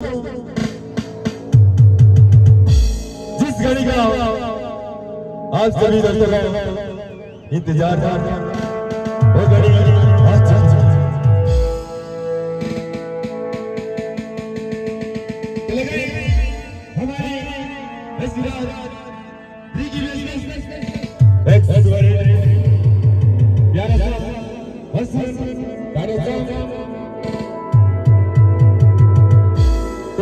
जिस घड़ी का आज सभी दर्शक इंतज़ार वो घड़ी आज चल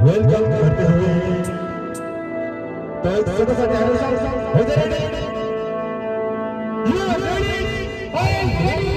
वेलकम करते हुए तो छोटा सा am ready.